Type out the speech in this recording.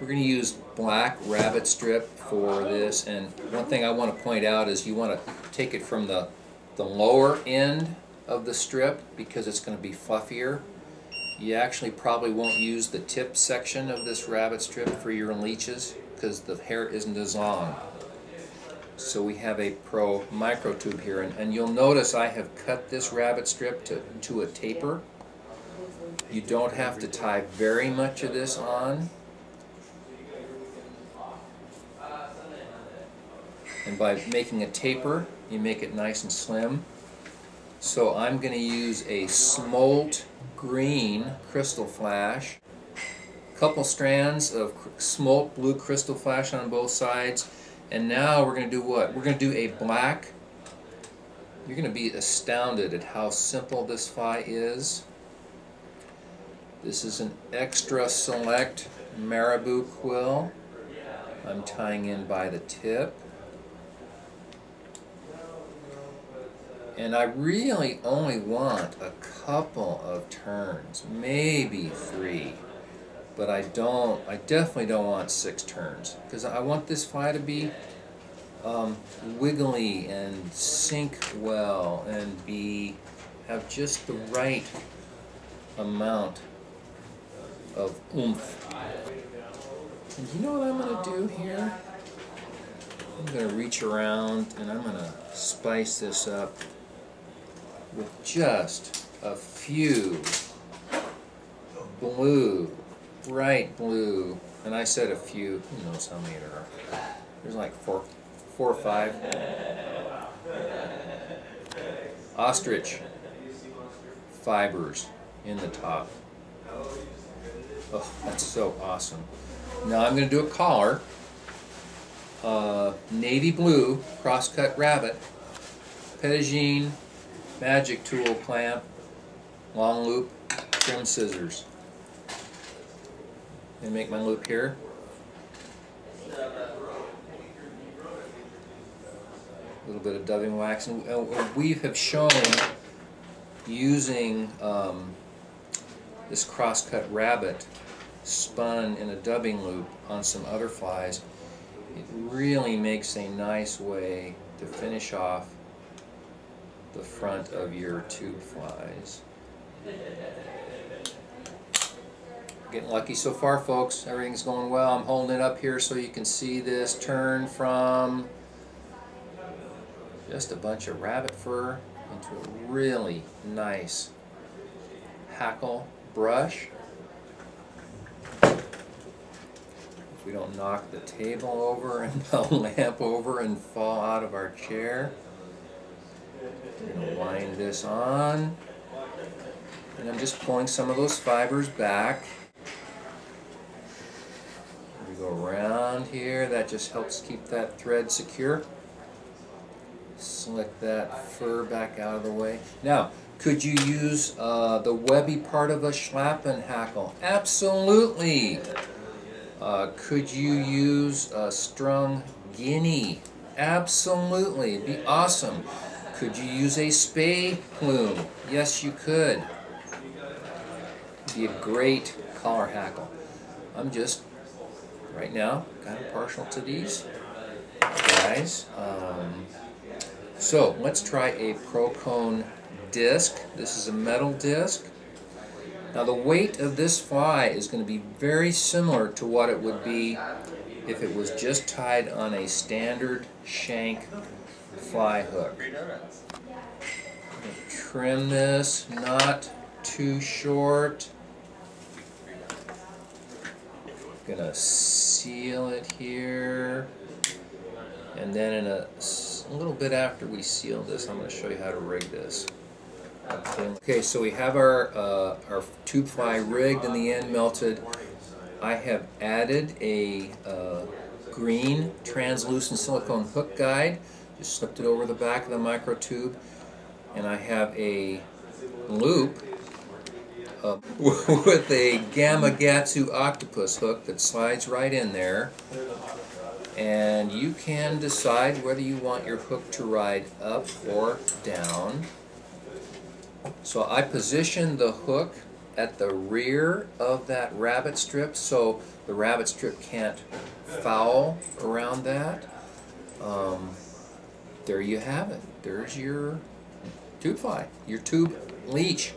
We're going to use black rabbit strip for this and one thing I want to point out is you want to take it from the, the lower end of the strip because it's going to be fluffier. You actually probably won't use the tip section of this rabbit strip for your leeches because the hair isn't as long. So we have a Pro micro tube here and, and you'll notice I have cut this rabbit strip to, to a taper. You don't have to tie very much of this on. And by making a taper, you make it nice and slim. So I'm going to use a smolt green crystal flash. A couple strands of smolt blue crystal flash on both sides. And now we're going to do what? We're going to do a black. You're going to be astounded at how simple this fly is. This is an extra select marabou quill. I'm tying in by the tip. And I really only want a couple of turns, maybe three. But I don't, I definitely don't want six turns. Because I want this fly to be um, wiggly and sink well and be, have just the right amount of oomph. And you know what I'm going to do here? I'm going to reach around and I'm going to spice this up with just a few blue, bright blue, and I said a few, who knows how many there are. There's like four, four or five. Ostrich fibers in the top. Oh, that's so awesome. Now I'm going to do a collar. Uh, navy blue crosscut rabbit, Petitjean magic tool clamp, long loop, trim scissors. And make my loop here. A little bit of dubbing wax. And we have shown using um, this crosscut rabbit spun in a dubbing loop on some other flies. It really makes a nice way to finish off the front of your tube flies. Getting lucky so far folks, everything's going well. I'm holding it up here so you can see this turn from just a bunch of rabbit fur into a really nice hackle brush. If we don't knock the table over and the lamp over and fall out of our chair. I'm going to wind this on. And I'm just pulling some of those fibers back. We go around here. That just helps keep that thread secure. Slick that fur back out of the way. Now, could you use uh, the webby part of a schlappen hackle? Absolutely. Uh, could you use a strung guinea? Absolutely. It'd be awesome. Could you use a Spey plume? Yes, you could. Be a great collar hackle. I'm just, right now, kind of partial to these guys. Um, so, let's try a Procone disc. This is a metal disc. Now the weight of this fly is going to be very similar to what it would be if it was just tied on a standard shank fly hook. Trim this, not too short. Gonna seal it here. And then in a, a little bit after we seal this, I'm to show you how to rig this. Okay, so we have our, uh, our tube fly rigged and the end melted. I have added a uh, green translucent silicone hook guide. Just slipped it over the back of the micro tube and I have a loop uh, with a Gamakatsu octopus hook that slides right in there. And you can decide whether you want your hook to ride up or down. So I position the hook at the rear of that rabbit strip so the rabbit strip can't foul around that. Um, there you have it. There's your tube fly, your tube leech.